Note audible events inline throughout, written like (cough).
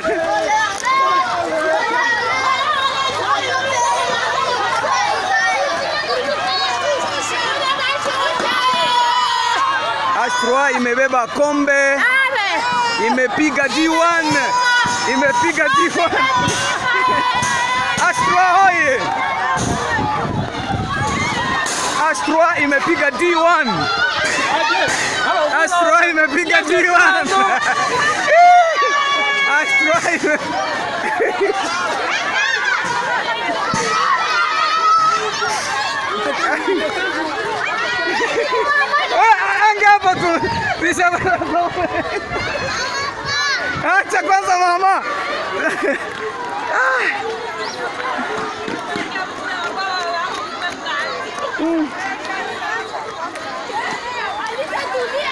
Voilà. Imebeba kombe, imepiga D1, imepiga D1. H3 hoye! H3 imepiga D1. H3 imepiga D1. truck driver. Ang apa tuh? Bisa berapa? Ah, cakap sama mama. Ah.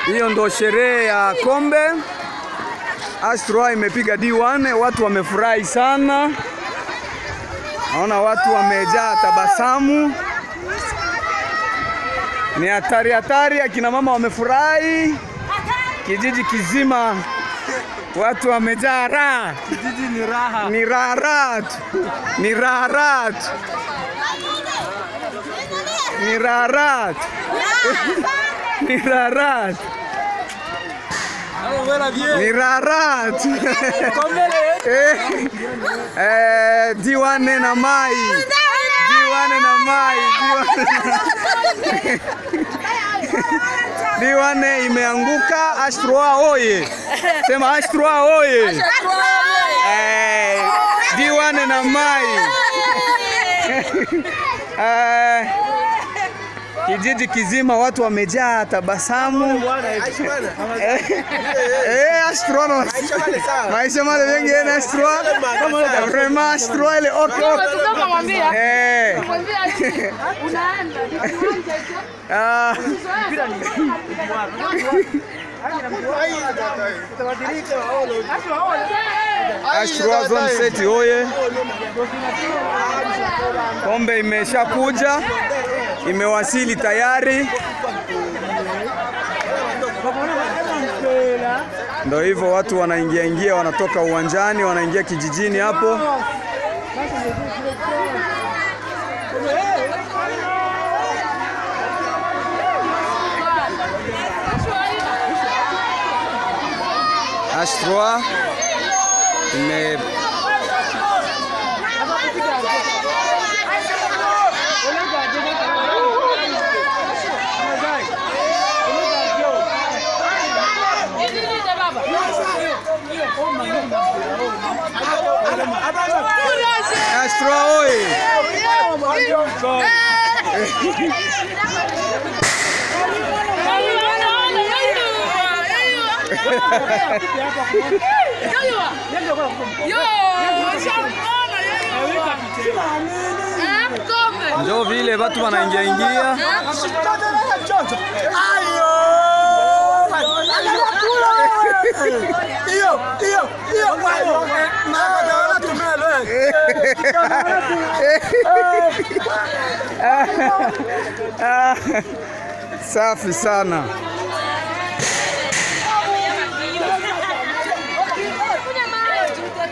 Hiyo ndo sherehe ya kombe. Astroa imepiga D1, watu wamefurahi sana. Naona watu wamejaa tabasamu. Ni hatari hatari, akina mama wamefurahi, kijiji kizima watu wamejaa raha. Kijiji ni raha. Ni raha raha tu, ni raha raha tu, ni raha raha tu, (laughs) ni raha raha tu, ni. Eh, eh, Diwane na mai, Diwane na mai, Diwane imeanguka. ashtroa oye! Sema ashtroa oye! Eh, Diwane na mai. Eh, kijiji kizima watu wamejaa tabasamu. Eh, eh, Maisha male vengi ena Astroa. Vraiment Astroa ile. Eh. Ah. Zone oye! Kombe imeshakuja, imewasili tayari. Ndo hivyo watu wanaingia ingia, wanatoka uwanjani, wanaingia kijijini hapo. Astroa ime Astroa oye! Njo vile watu wanaingia ingia. Safi sana.